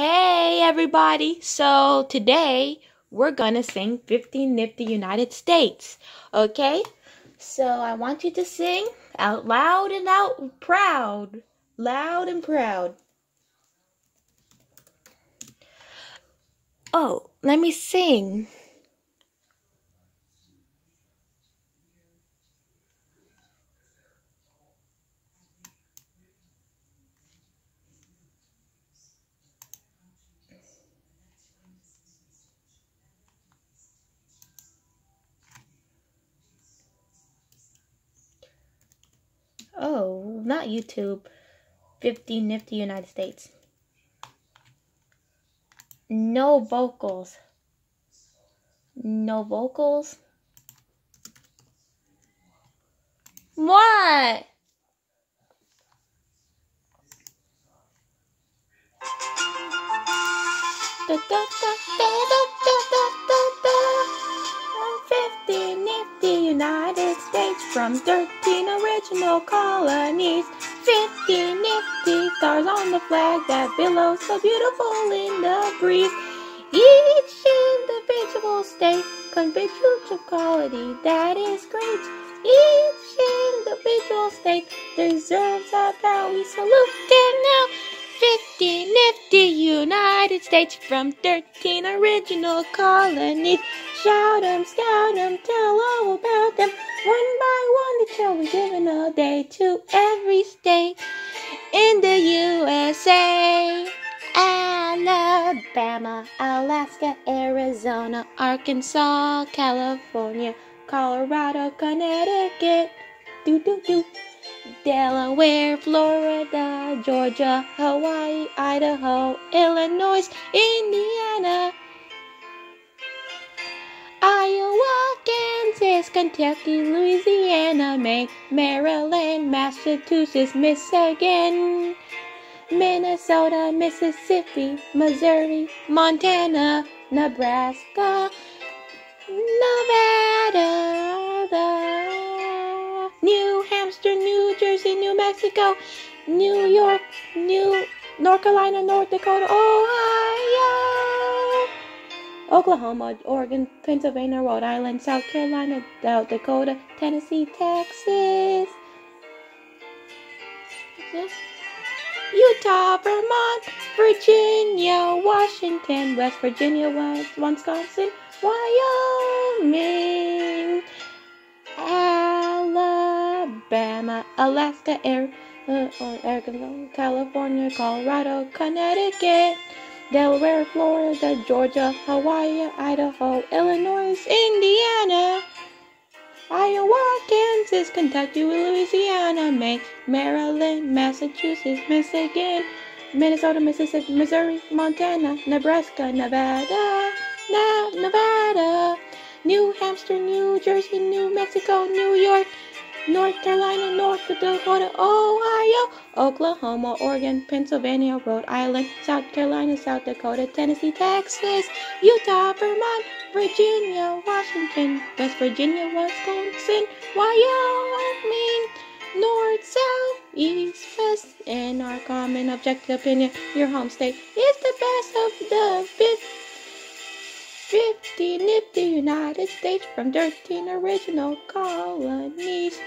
Hey everybody! So today we're gonna sing 50 Nifty United States. Okay? So I want you to sing out loud and out proud. Loud and proud. Oh, let me sing. Oh, not YouTube. 50 Nifty United States. No vocals. No vocals. What? Da, da, da, 50 Nifty United States from 13 original colonies. 50 nifty stars on the flag that billows so beautiful in the breeze. Each individual state a quality that is great. Each individual state deserves a bow. We salute them now. 50 nifty United States from 13 original colonies. Shout 'em, scout 'em, tell all about them. One by one, until we're giving all day to every state in the USA. Alabama, Alaska, Arizona, Arkansas, California, Colorado, Connecticut, do do do. Delaware, Florida, Georgia, Hawaii, Idaho, Illinois, Indiana, Iowa, Kansas, Kentucky, Louisiana, Maine, Maryland, Massachusetts, Michigan, Minnesota, Mississippi, Missouri, Montana, Nebraska, Nevada, Mexico, New York, New North Carolina, North Dakota, Ohio, Oklahoma, Oregon, Pennsylvania, Rhode Island, South Carolina, South Dakota, Tennessee, Texas. Utah, Vermont, Virginia, Washington, West Virginia, West, Wisconsin, Wyoming, Alabama, Alaska, Air, uh, Arizona, California, Colorado, Connecticut, Delaware, Florida, Georgia, Hawaii, Idaho, Illinois, Indiana, Iowa, Kansas, Kentucky, Louisiana, Maine, Maryland, Massachusetts, Michigan, Minnesota, Mississippi, Missouri, Montana, Nebraska, Nevada, Nevada, New Hampshire, New Jersey, New Mexico, New York, North Carolina, North Dakota, Ohio, Oklahoma, Oregon, Pennsylvania, Rhode Island, South Carolina, South Dakota, Tennessee, Texas, Utah, Vermont, Virginia, Washington, West Virginia, Wisconsin, Wyoming, North, South, East, West, and our common objective opinion, your home state is the best of the fifth. 50 nifty United States from 13 original colonies.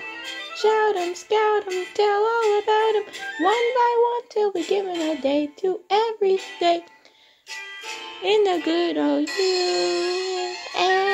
Shout 'em, scout 'em, tell all about 'em, one by one till we giving a day to every state in the good old USA.